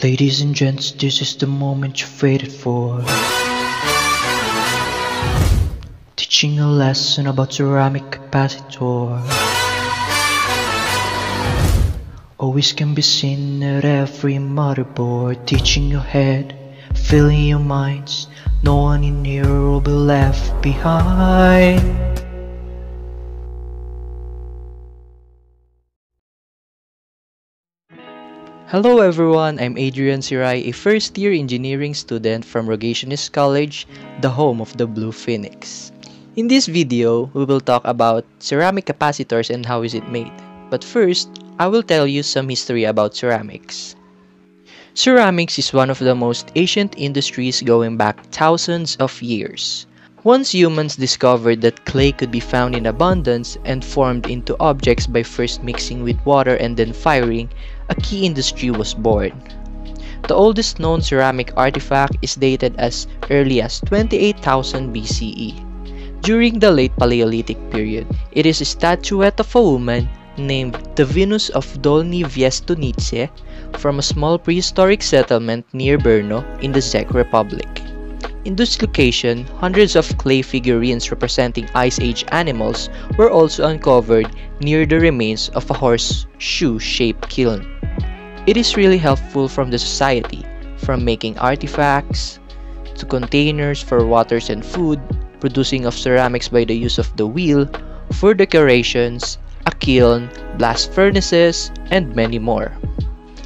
Ladies and gents, this is the moment you've waited for. Teaching a lesson about ceramic capacitor. Always can be seen at every motherboard. Teaching your head, filling your minds. No one in here will be left behind. Hello everyone, I'm Adrian Siray, a first year engineering student from Rogationist College, the home of the Blue Phoenix. In this video, we will talk about ceramic capacitors and how is it made. But first, I will tell you some history about ceramics. Ceramics is one of the most ancient industries going back thousands of years. Once humans discovered that clay could be found in abundance and formed into objects by first mixing with water and then firing, a key industry was born. The oldest known ceramic artifact is dated as early as 28,000 BCE. During the late Paleolithic period, it is a statuette of a woman named the Venus of Dolní Věstonice from a small prehistoric settlement near Brno in the Czech Republic. In this location, hundreds of clay figurines representing Ice Age animals were also uncovered near the remains of a horseshoe-shaped kiln. It is really helpful from the society, from making artifacts, to containers for waters and food, producing of ceramics by the use of the wheel, for decorations, a kiln, blast furnaces, and many more.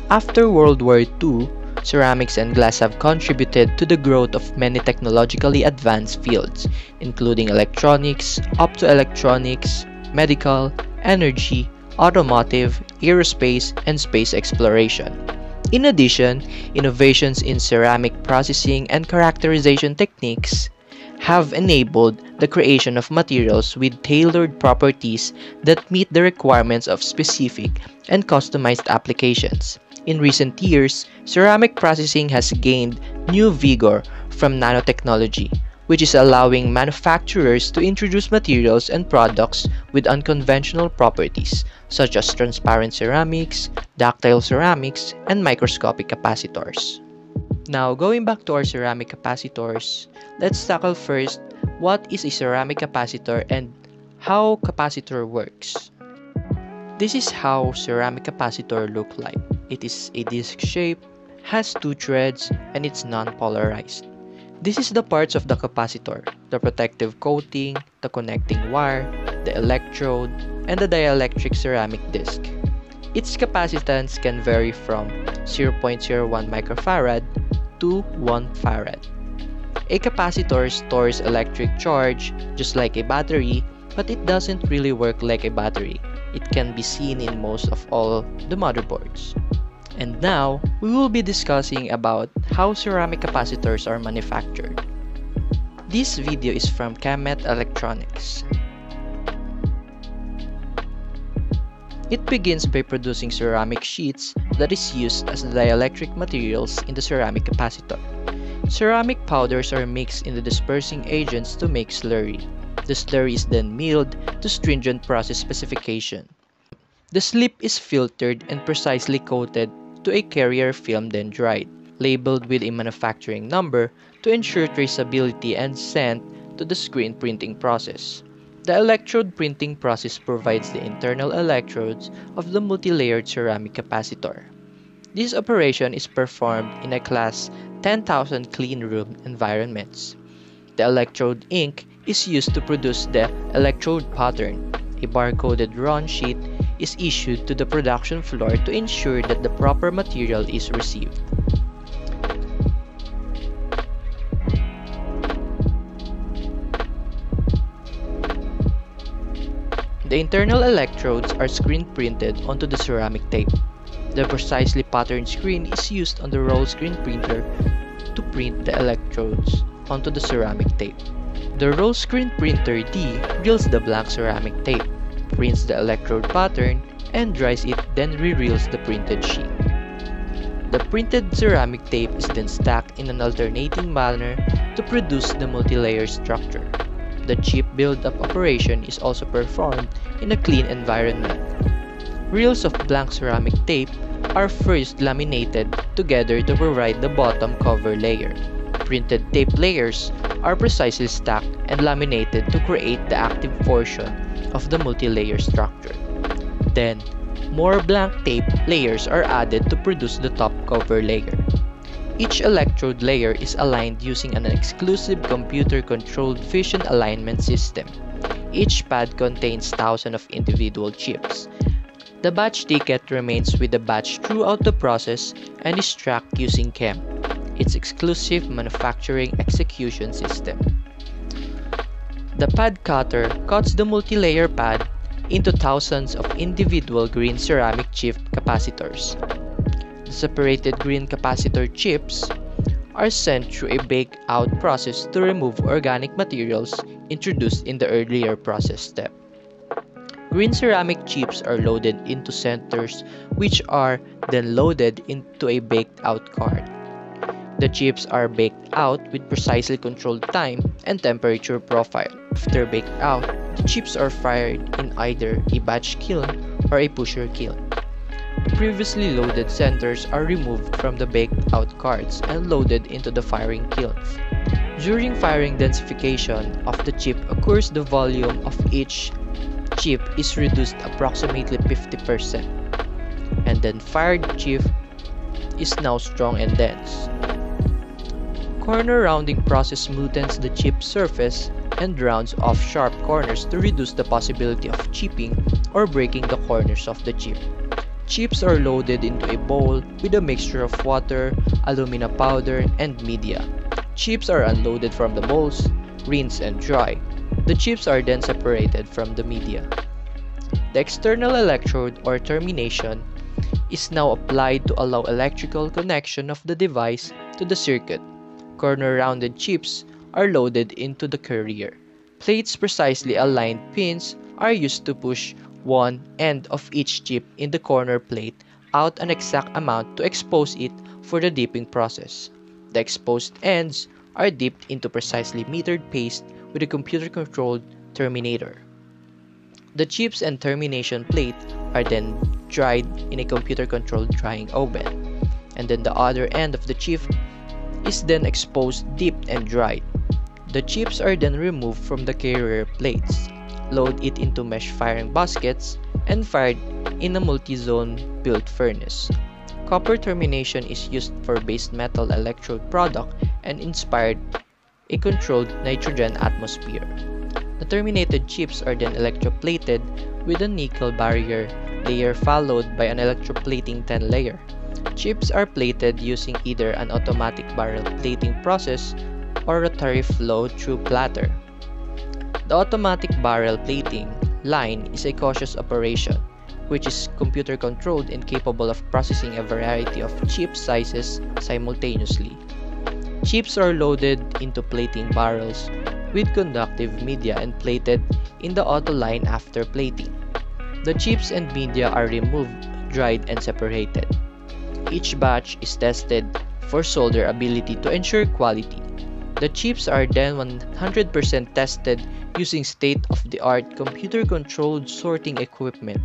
After World War II, ceramics and glass have contributed to the growth of many technologically advanced fields, including electronics, optoelectronics, medical, energy, automotive, aerospace, and space exploration. In addition, innovations in ceramic processing and characterization techniques have enabled the creation of materials with tailored properties that meet the requirements of specific and customized applications. In recent years, ceramic processing has gained new vigor from nanotechnology, which is allowing manufacturers to introduce materials and products with unconventional properties, such as transparent ceramics, ductile ceramics, and microscopic capacitors. Now, going back to our ceramic capacitors, let's tackle first what is a ceramic capacitor and how capacitor works. This is how ceramic capacitor look like. It is a disc shape, has two threads, and it's non-polarized. This is the parts of the capacitor, the protective coating, the connecting wire, the electrode, and the dielectric ceramic disc. Its capacitance can vary from 0.01 microfarad to 1 farad. A capacitor stores electric charge just like a battery, but it doesn't really work like a battery. It can be seen in most of all the motherboards. And now, we will be discussing about how ceramic capacitors are manufactured. This video is from KEMET Electronics. It begins by producing ceramic sheets that is used as dielectric materials in the ceramic capacitor. Ceramic powders are mixed in the dispersing agents to make slurry. The slurry is then milled to stringent process specification. The slip is filtered and precisely coated to a carrier film then dried, labeled with a manufacturing number to ensure traceability and sent to the screen printing process. The electrode printing process provides the internal electrodes of the multi-layered ceramic capacitor. This operation is performed in a class 10,000 clean room environments. The electrode ink is used to produce the electrode pattern. A barcoded run sheet is issued to the production floor to ensure that the proper material is received. The internal electrodes are screen printed onto the ceramic tape. The precisely patterned screen is used on the roll screen printer to print the electrodes onto the ceramic tape. The roll screen printer D drills the black ceramic tape, prints the electrode pattern, and dries it then re-reels the printed sheet. The printed ceramic tape is then stacked in an alternating manner to produce the multi-layer structure. The chip build-up operation is also performed in a clean environment. Reels of blank ceramic tape are first laminated together to provide the bottom cover layer. Printed tape layers are precisely stacked and laminated to create the active portion of the multi-layer structure. Then, more blank tape layers are added to produce the top cover layer. Each electrode layer is aligned using an exclusive computer-controlled vision alignment system. Each pad contains thousands of individual chips. The batch ticket remains with the batch throughout the process and is tracked using CHEM, its exclusive manufacturing execution system. The pad cutter cuts the multi-layer pad into thousands of individual green ceramic chip capacitors. The separated green capacitor chips are sent through a bake-out process to remove organic materials introduced in the earlier process step. Green ceramic chips are loaded into centers which are then loaded into a baked-out card. The chips are baked out with precisely controlled time and temperature profile. After baked out, the chips are fired in either a batch kiln or a pusher kiln. Previously loaded centers are removed from the baked out cards and loaded into the firing kilns. During firing densification of the chip occurs the volume of each chip is reduced approximately 50% and then fired chip is now strong and dense. Corner rounding process smoothens the chip surface and rounds off sharp corners to reduce the possibility of chipping or breaking the corners of the chip. Chips are loaded into a bowl with a mixture of water, alumina powder, and media. Chips are unloaded from the bowls, rinsed and dry. The chips are then separated from the media. The external electrode or termination is now applied to allow electrical connection of the device to the circuit. Corner rounded chips are loaded into the carrier. Plates precisely aligned pins are used to push one end of each chip in the corner plate out an exact amount to expose it for the dipping process. The exposed ends are dipped into precisely metered paste with a computer-controlled terminator. The chips and termination plate are then dried in a computer-controlled drying oven, and then the other end of the chip is then exposed, dipped, and dried. The chips are then removed from the carrier plates load it into mesh firing baskets, and fired in a multi-zone built furnace. Copper termination is used for base metal electrode product and inspired a controlled nitrogen atmosphere. The terminated chips are then electroplated with a nickel barrier layer followed by an electroplating 10 layer. Chips are plated using either an automatic barrel plating process or a rotary flow through platter. The automatic barrel plating line is a cautious operation, which is computer controlled and capable of processing a variety of chip sizes simultaneously. Chips are loaded into plating barrels with conductive media and plated in the auto line after plating. The chips and media are removed, dried, and separated. Each batch is tested for solder ability to ensure quality. The chips are then 100% tested using state-of-the-art computer-controlled sorting equipment.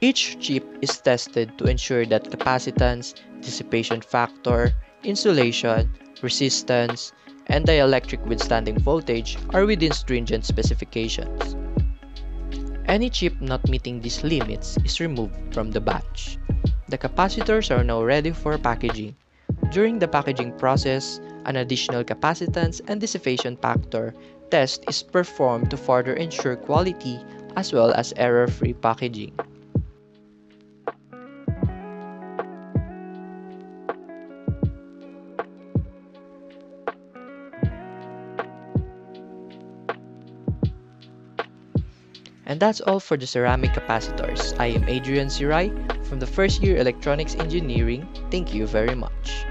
Each chip is tested to ensure that capacitance, dissipation factor, insulation, resistance, and dielectric withstanding voltage are within stringent specifications. Any chip not meeting these limits is removed from the batch. The capacitors are now ready for packaging. During the packaging process, an additional capacitance and dissipation factor test is performed to further ensure quality as well as error-free packaging. And that's all for the ceramic capacitors. I am Adrian Siray from the first year Electronics Engineering. Thank you very much.